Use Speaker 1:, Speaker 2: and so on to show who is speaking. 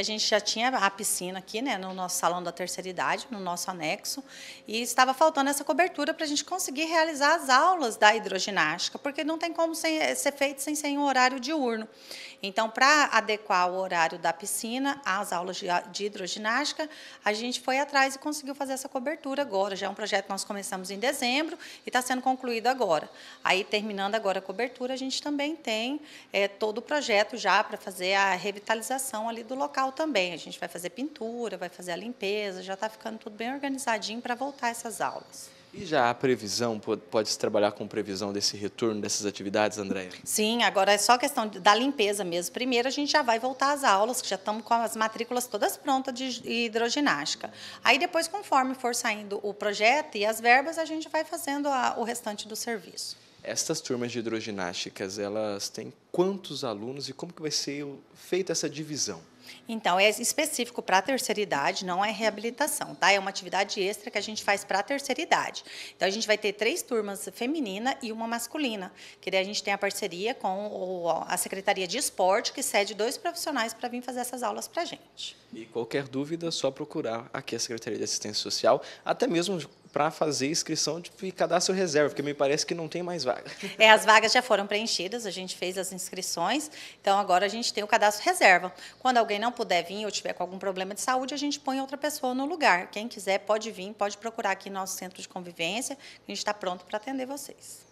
Speaker 1: A gente já tinha a piscina aqui, né, no nosso salão da terceira idade, no nosso anexo, e estava faltando essa cobertura para a gente conseguir realizar as aulas da hidroginástica, porque não tem como ser, ser feito sem ser um horário diurno. Então, para adequar o horário da piscina às aulas de, de hidroginástica, a gente foi atrás e conseguiu fazer essa cobertura agora. Já é um projeto que nós começamos em dezembro e está sendo concluído agora. Aí, terminando agora a cobertura, a gente também tem é, todo o projeto já para fazer a revitalização ali do local também. A gente vai fazer pintura, vai fazer a limpeza, já está ficando tudo bem organizadinho para voltar essas aulas.
Speaker 2: E já há previsão, pode-se trabalhar com previsão desse retorno dessas atividades, Andréia?
Speaker 1: Sim, agora é só questão da limpeza mesmo. Primeiro a gente já vai voltar às aulas, que já estamos com as matrículas todas prontas de hidroginástica. Aí depois, conforme for saindo o projeto e as verbas, a gente vai fazendo a, o restante do serviço.
Speaker 2: Estas turmas de hidroginásticas, elas têm quantos alunos e como que vai ser feita essa divisão?
Speaker 1: Então, é específico para a terceira idade, não é reabilitação, tá? É uma atividade extra que a gente faz para a terceira idade. Então, a gente vai ter três turmas feminina e uma masculina, que daí a gente tem a parceria com a Secretaria de Esporte, que cede dois profissionais para vir fazer essas aulas para a gente.
Speaker 2: E qualquer dúvida, só procurar aqui a Secretaria de Assistência Social, até mesmo para fazer inscrição de cadastro reserva, porque me parece que não tem mais vaga.
Speaker 1: É, as vagas já foram preenchidas, a gente fez as inscrições, então agora a gente tem o cadastro reserva. Quando alguém não puder vir ou tiver com algum problema de saúde, a gente põe outra pessoa no lugar. Quem quiser pode vir, pode procurar aqui no nosso centro de convivência, a gente está pronto para atender vocês.